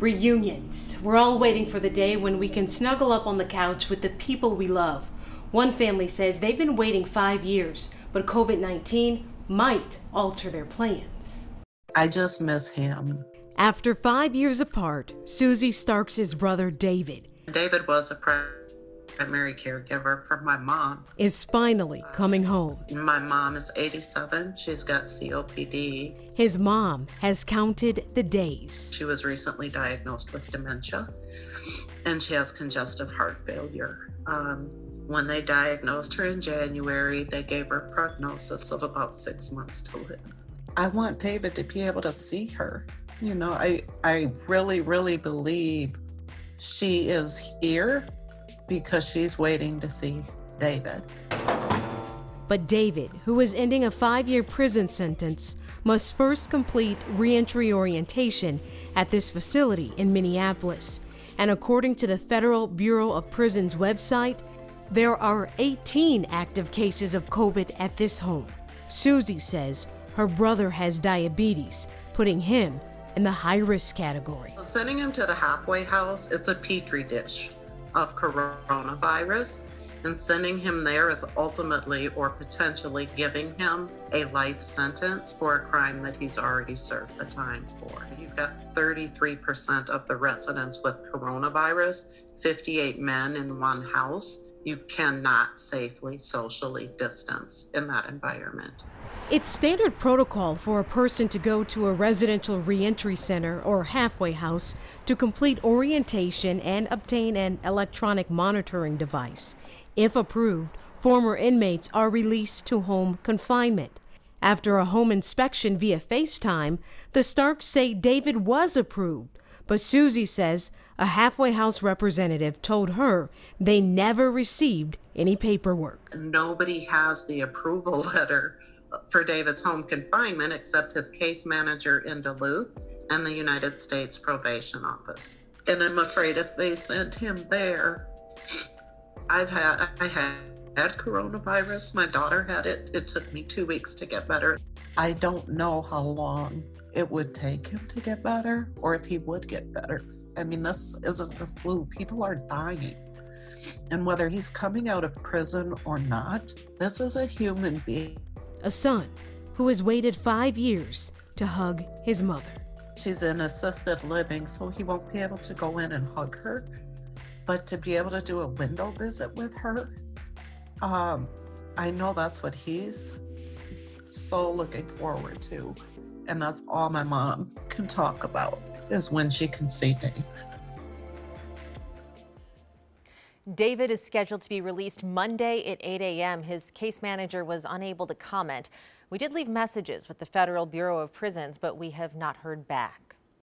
Reunions. We're all waiting for the day when we can snuggle up on the couch with the people we love. One family says they've been waiting five years, but COVID 19 might alter their plans. I just miss him. After five years apart, Susie Starks' brother David David was a primary caregiver for my mom. is finally coming home. My mom is 87. She's got COPD. His mom has counted the days. She was recently diagnosed with dementia and she has congestive heart failure. Um, when they diagnosed her in January, they gave her a prognosis of about six months to live. I want David to be able to see her. You know, I, I really, really believe she is here because she's waiting to see David. But David, who is ending a five year prison sentence, must first complete reentry orientation at this facility in Minneapolis. And according to the Federal Bureau of Prisons website, there are 18 active cases of COVID at this home. Susie says her brother has diabetes, putting him in the high risk category. Sending him to the halfway house, it's a petri dish of coronavirus. And sending him there is ultimately or potentially giving him a life sentence for a crime that he's already served the time for. You've got 33% of the residents with coronavirus, 58 men in one house. You cannot safely socially distance in that environment. It's standard protocol for a person to go to a residential reentry center or halfway house to complete orientation and obtain an electronic monitoring device. If approved, former inmates are released to home confinement. After a home inspection via FaceTime, the Starks say David was approved, but Susie says a halfway house representative told her they never received any paperwork. Nobody has the approval letter for David's home confinement except his case manager in Duluth and the United States Probation Office. And I'm afraid if they sent him there, I've had I had had coronavirus. My daughter had it. It took me two weeks to get better. I don't know how long it would take him to get better or if he would get better. I mean, this isn't the flu. People are dying. And whether he's coming out of prison or not, this is a human being. A son who has waited five years to hug his mother. She's in assisted living, so he won't be able to go in and hug her. But to be able to do a window visit with her, um, I know that's what he's so looking forward to. And that's all my mom can talk about is when she can see David. David is scheduled to be released Monday at 8 a.m. His case manager was unable to comment. We did leave messages with the Federal Bureau of Prisons, but we have not heard back.